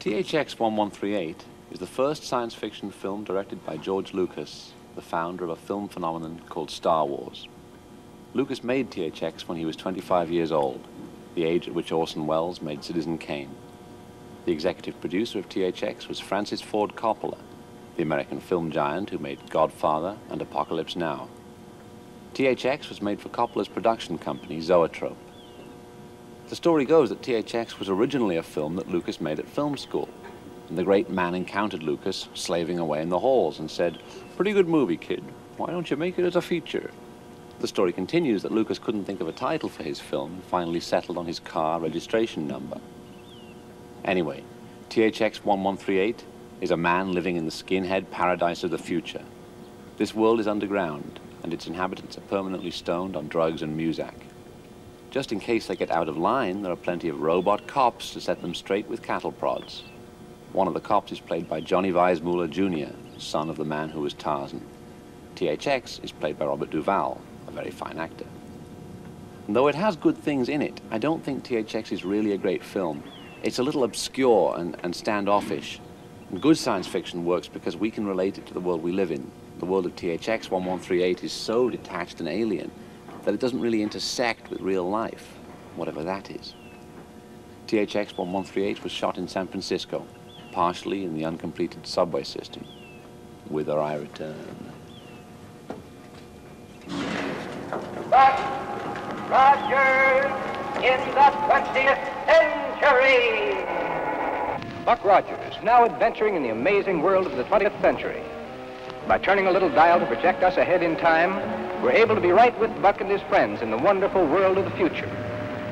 THX 1138 is the first science fiction film directed by George Lucas, the founder of a film phenomenon called Star Wars. Lucas made THX when he was 25 years old, the age at which Orson Welles made Citizen Kane. The executive producer of THX was Francis Ford Coppola, the American film giant who made Godfather and Apocalypse Now. THX was made for Coppola's production company, Zoetrope. The story goes that THX was originally a film that Lucas made at film school. And the great man encountered Lucas slaving away in the halls and said, Pretty good movie, kid. Why don't you make it as a feature? The story continues that Lucas couldn't think of a title for his film and finally settled on his car registration number. Anyway, THX 1138 is a man living in the skinhead paradise of the future. This world is underground, and its inhabitants are permanently stoned on drugs and Muzak. Just in case they get out of line, there are plenty of robot cops to set them straight with cattle prods. One of the cops is played by Johnny Weissmuller Jr., son of the man who was Tarzan. THX is played by Robert Duvall, a very fine actor. And though it has good things in it, I don't think THX is really a great film. It's a little obscure and, and standoffish. And good science fiction works because we can relate it to the world we live in. The world of THX 1138 is so detached and alien that it doesn't really intersect with real life, whatever that is. THX 1138 was shot in San Francisco, partially in the uncompleted subway system. Whither I return. Buck Rogers in the 20th century. Buck Rogers, now adventuring in the amazing world of the 20th century. By turning a little dial to project us ahead in time, we're able to be right with Buck and his friends in the wonderful world of the future.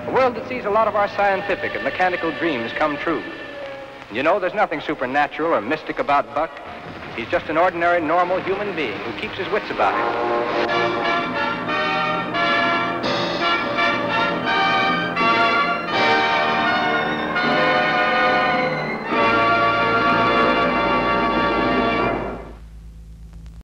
A world that sees a lot of our scientific and mechanical dreams come true. You know, there's nothing supernatural or mystic about Buck. He's just an ordinary, normal human being who keeps his wits about him.